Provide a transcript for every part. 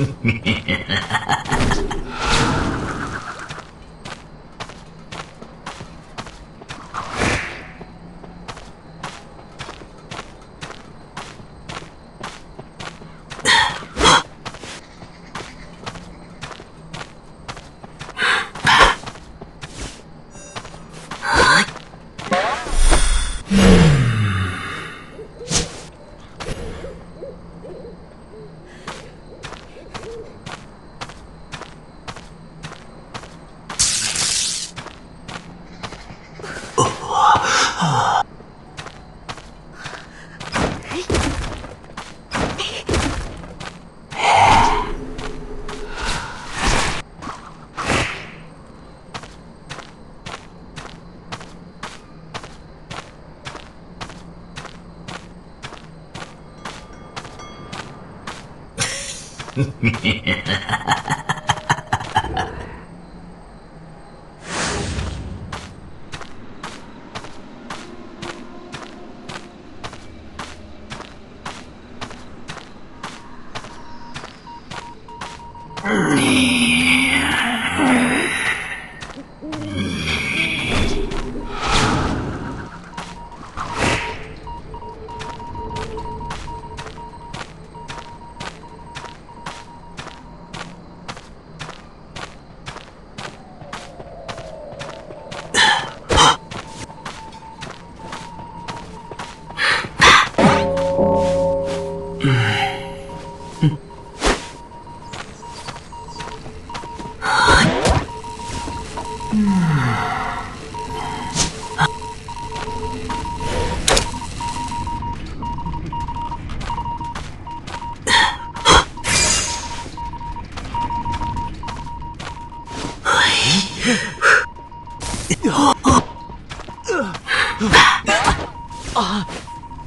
ハハハハ。Ernie.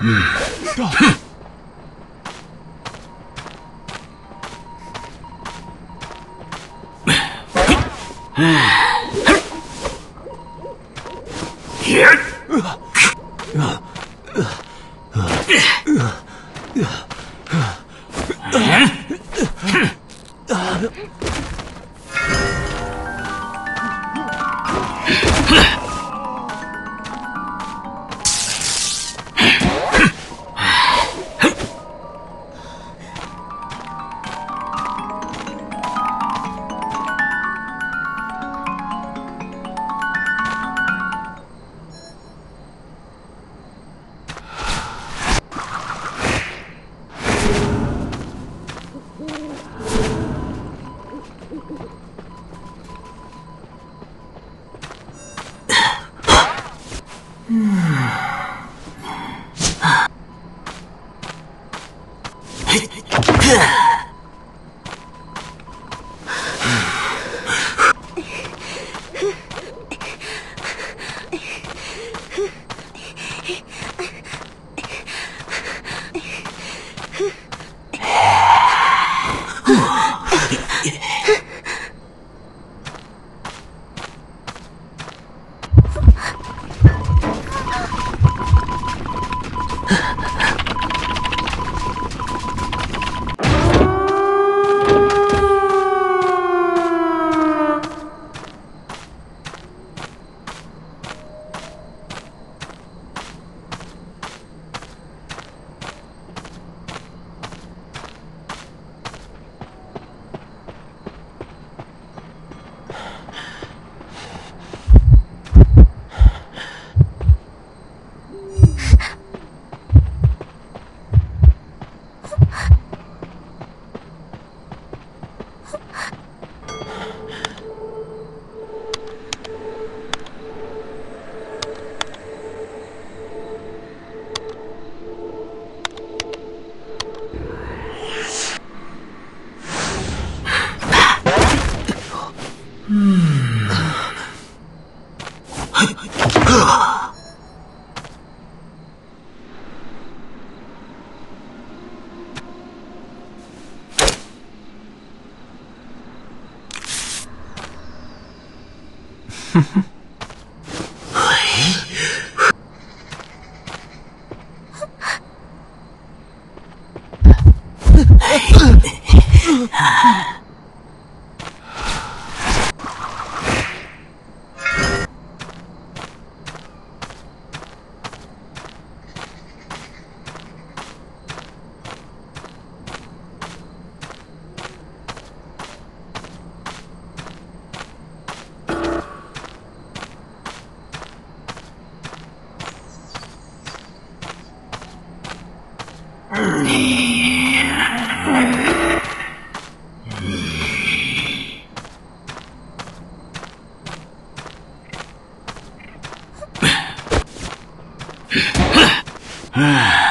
Huh? 嗯，啊，嘿，啊！嗯，哎，哥，哎。Ah.